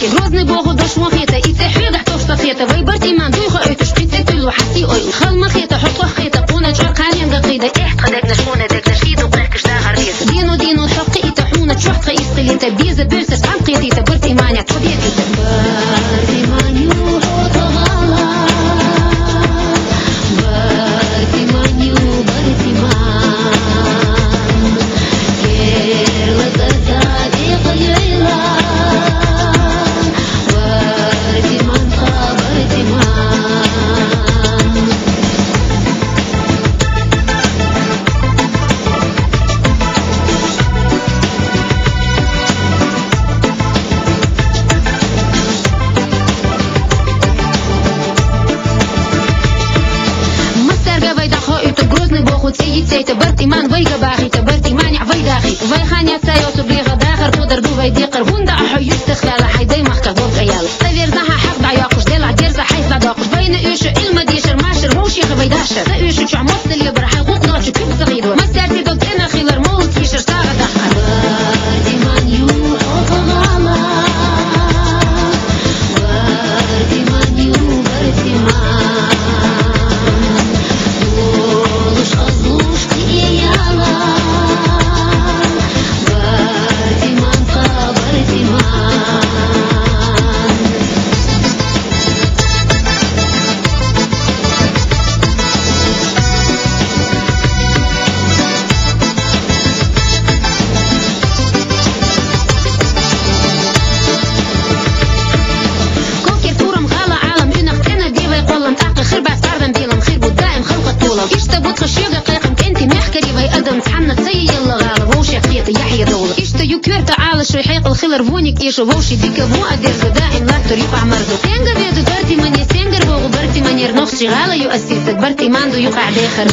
كي غوزني بوغو درش مخيطة إتحيد حتوش تخيطة ويبرتي من دوي خايتش قيتة كل وحسي أي خل مخيطة حقوق خيطة قونة شعر قالين دقيدة إحت خدك نشونة خود سی تی برتی من وای گباخی برتی من وای داخی. وای خانیا سایو تو بلیغ داخر قدر دو وای دیقر. هوندا احو يستخلال عالة شو يحيق الخلر فونيك إيش ووشي ديك مو ادير دائم لا تريقع مرضو تنجا بيدو برتي من يسنجر بوغو برتي من يرنوخشي غالا يو اسيسك برتي ماندو يقع ديخر